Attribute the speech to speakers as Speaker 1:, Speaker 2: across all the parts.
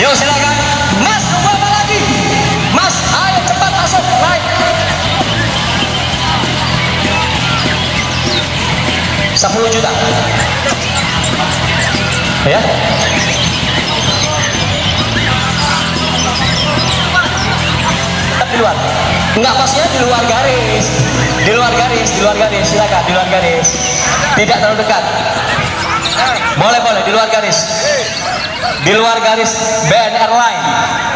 Speaker 1: Yuk silakan. Mas, tunggu lagi? Mas, ayo cepat masuk. Naik. Sepuluh juta. Ya. di luar enggak maksudnya di luar garis di luar garis di luar garis silakan di luar garis tidak terlalu dekat boleh boleh di luar garis di luar garis BNR line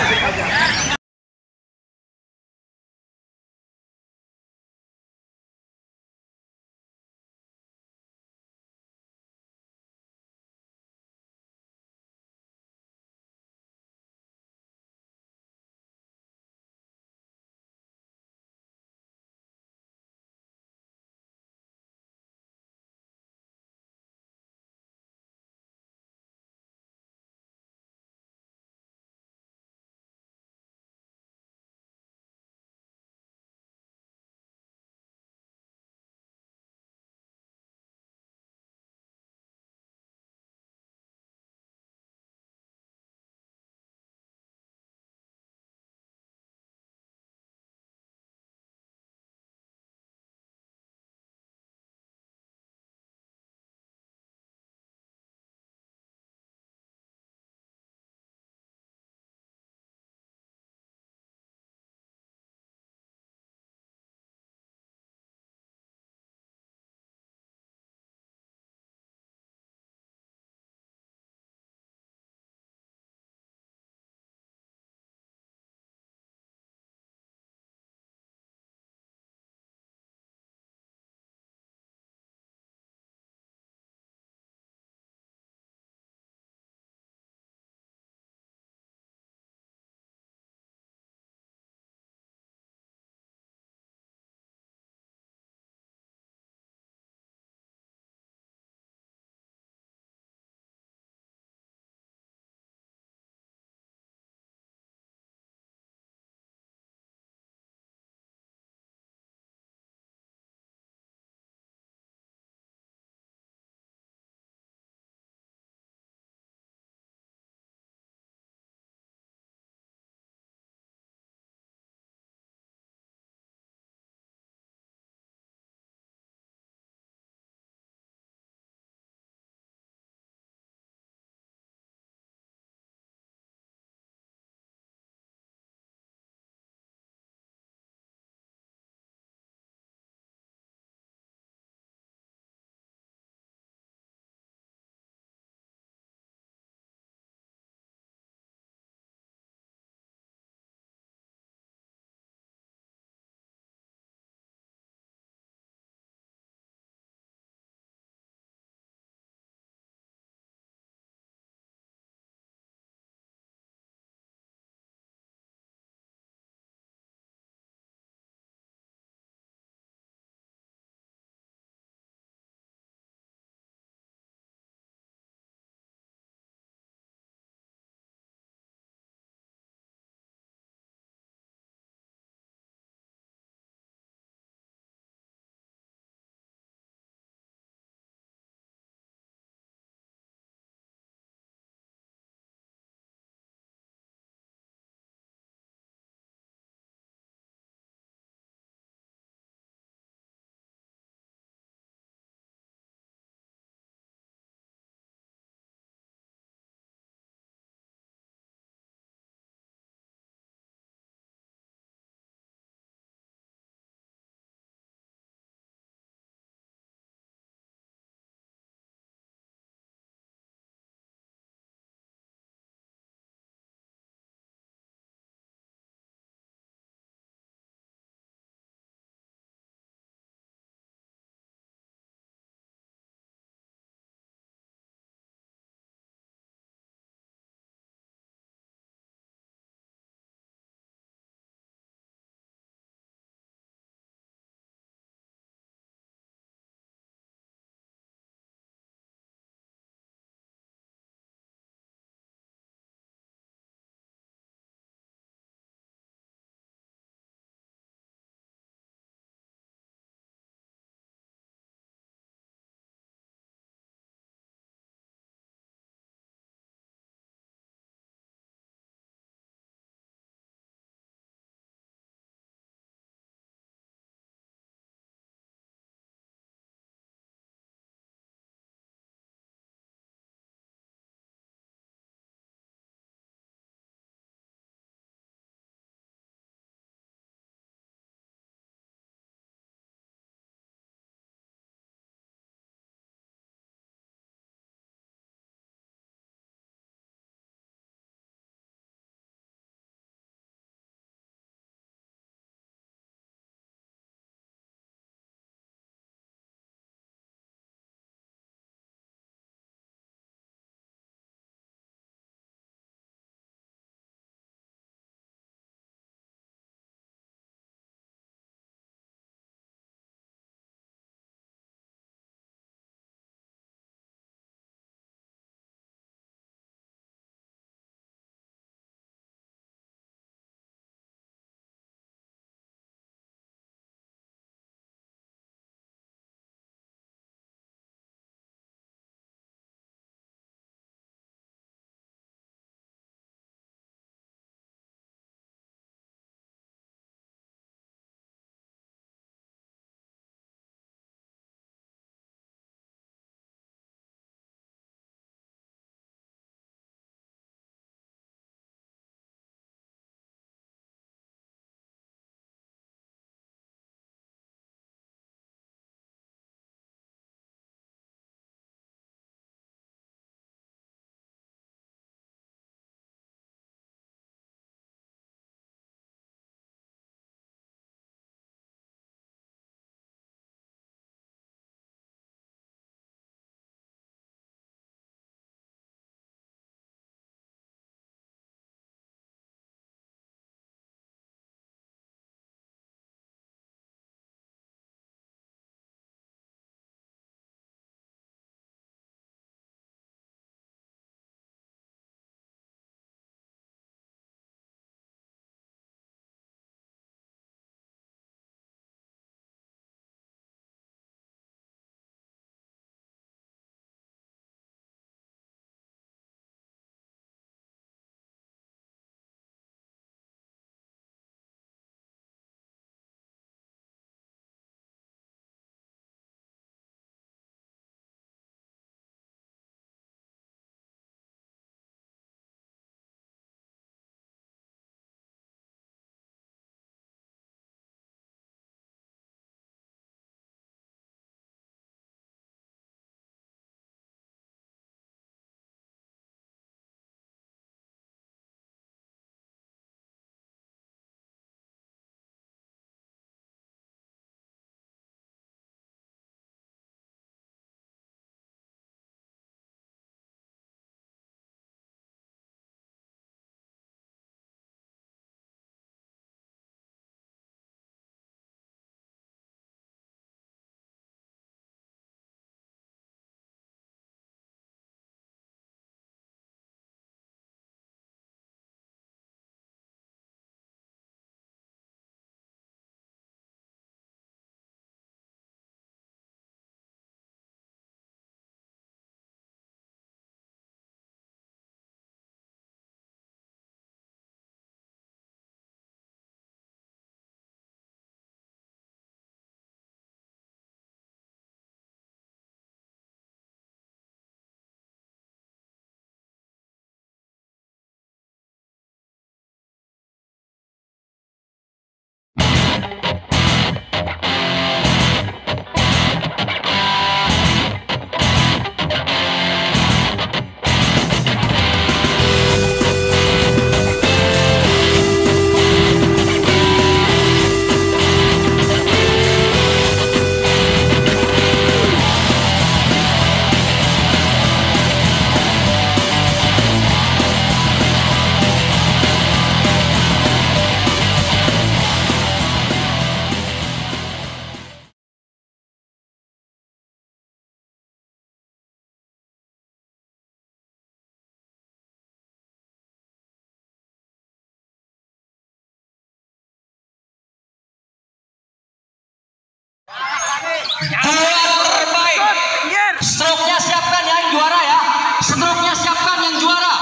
Speaker 1: Stroke-nya siapkan ya, yang juara ya. Stroke-nya siapkan yang juara.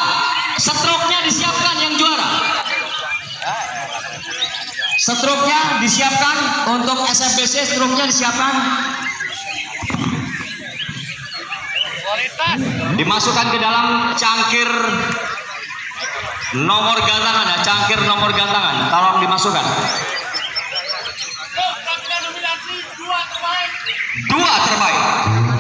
Speaker 1: Stroke-nya disiapkan yang juara. Stroke-nya disiapkan untuk SMPC, stroke-nya disiapkan. Dimasukkan ke dalam cangkir nomor gantangan ya, cangkir nomor gantangan. Tolong dimasukkan. Dua terbaik.